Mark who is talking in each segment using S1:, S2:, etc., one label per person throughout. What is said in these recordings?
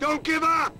S1: Don't give up!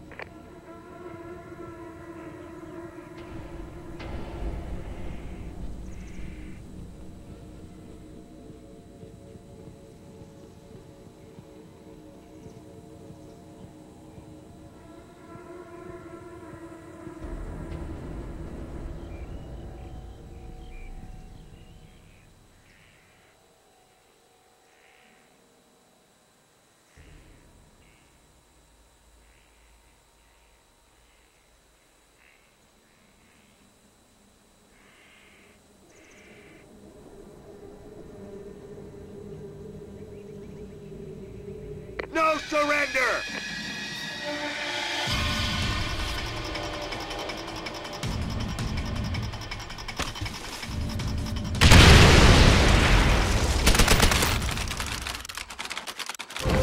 S1: No surrender!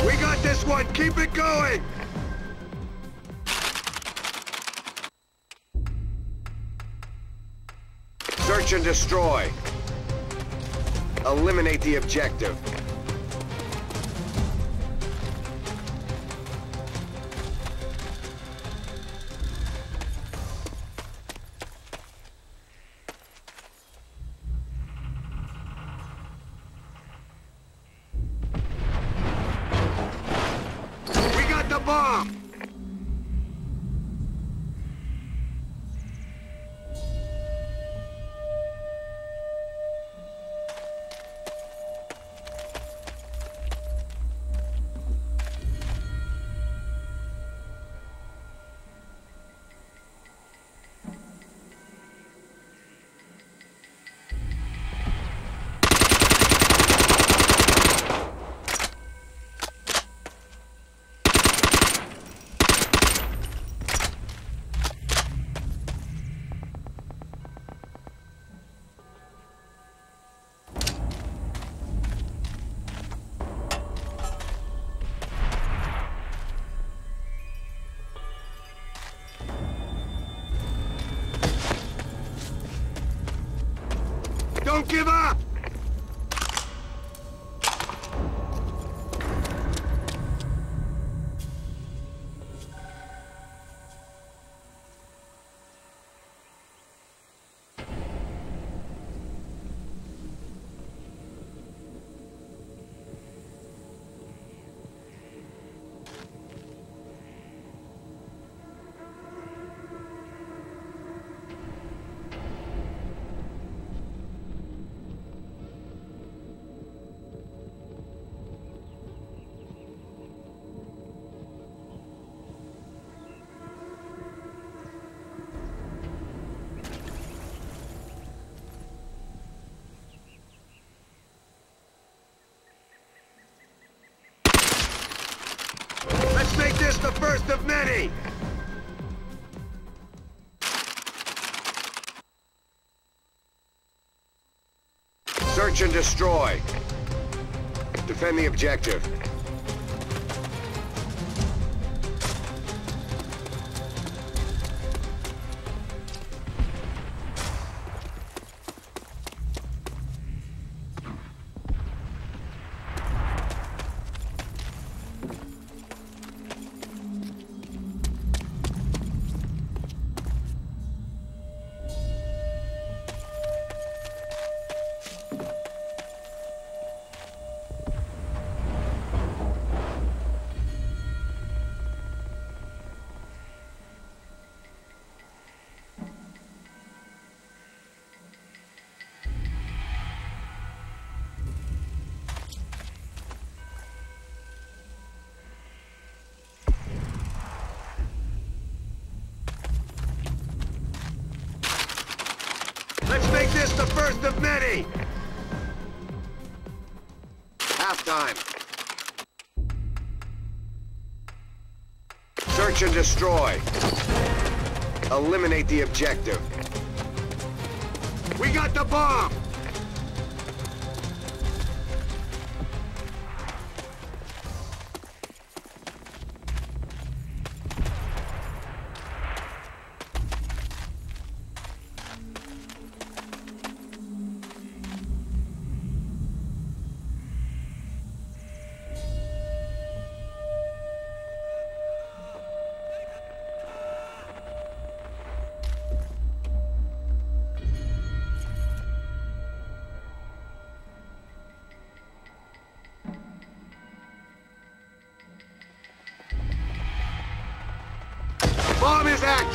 S1: We got this one! Keep it going! Search and destroy. Eliminate the objective. Bomb! Don't give up! This the first of many! Search and destroy. Defend the objective. Let's the first of many! Halftime. Search and destroy. Eliminate the objective. We got the bomb!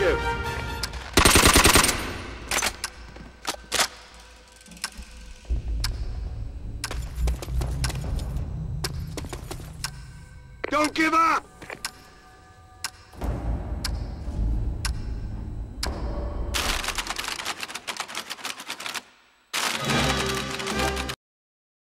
S1: Objective. Don't give up!